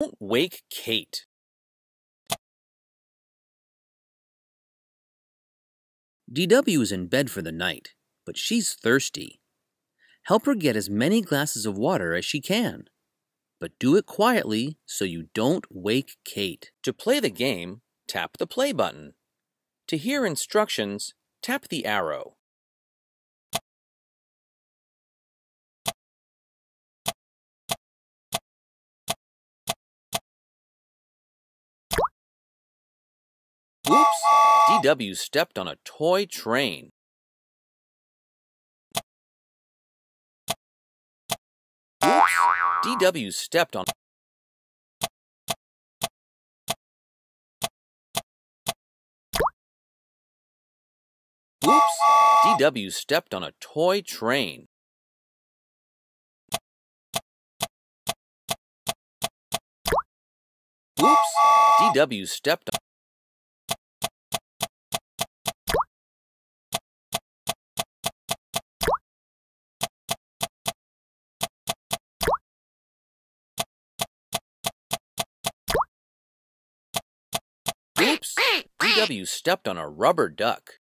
Don't wake Kate. DW is in bed for the night, but she's thirsty. Help her get as many glasses of water as she can. But do it quietly so you don't wake Kate. To play the game, tap the play button. To hear instructions, tap the arrow. Oops! DW stepped on a toy train. Oops! DW stepped on Oops! DW stepped on a toy train. Oops! DW stepped on Oops! DW stepped on a rubber duck.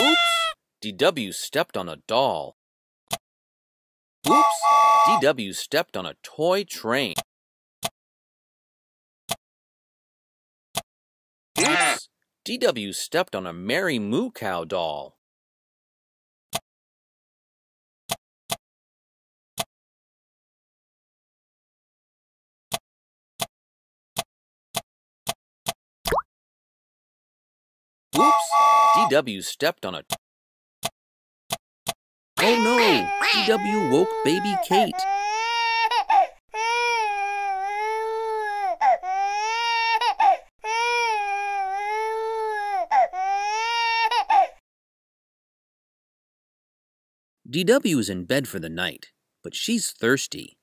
Oops! DW stepped on a doll. Oops! DW stepped on a toy train. Oops! DW stepped on a Mary Moo Cow doll. Oops! DW stepped on a. Oh no! DW woke baby Kate. DW is in bed for the night, but she's thirsty.